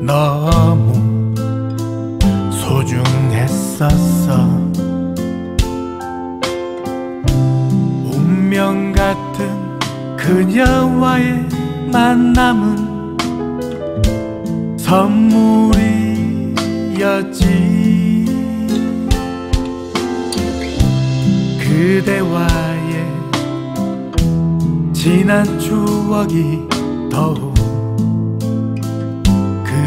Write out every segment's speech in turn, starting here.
너무 소중했었어. 운명 같은 그녀와의 만남은 선물이었지. 그대와의 지난 추억이 더욱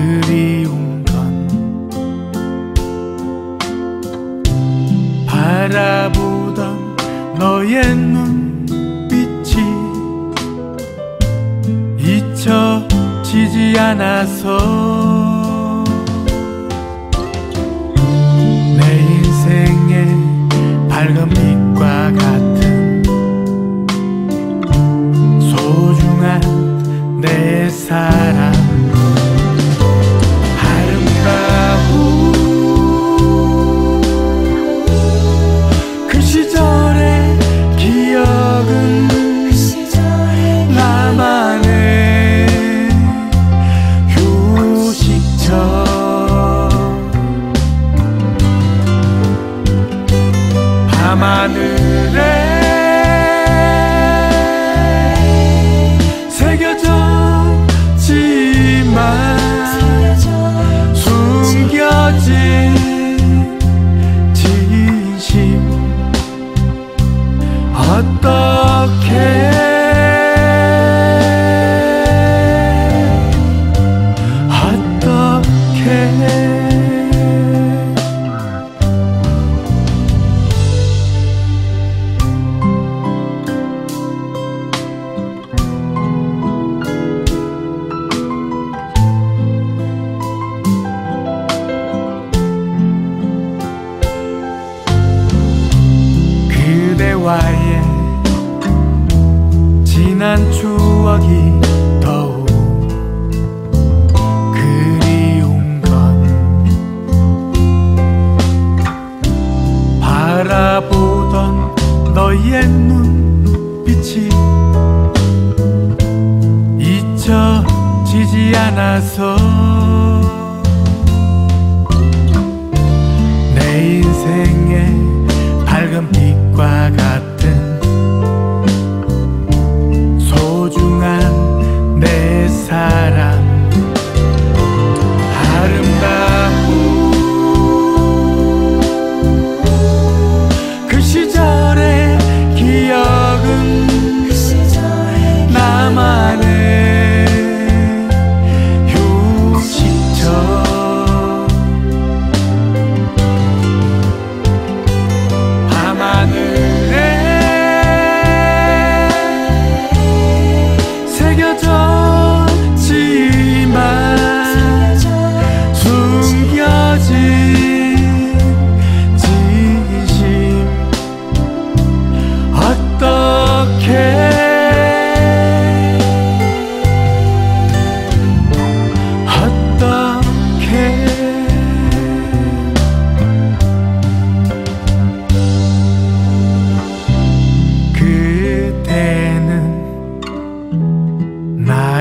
그리운 건 바라보던 너의 눈빛이 잊혀지지 않아서 내 인생의 밝은 빛과 같은 밤하늘에 새겨졌지만 숨겨진 그대와의 지난 추억이 더욱 그리운 건 바라보던 너의 눈빛이 잊혀지지 않아서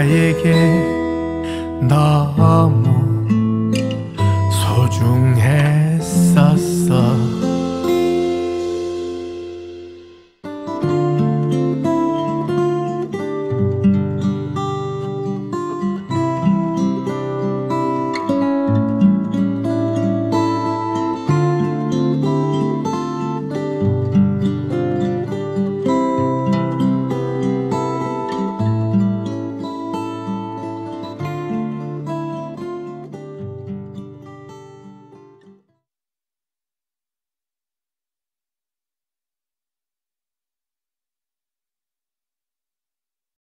나에게 너무 소중했었어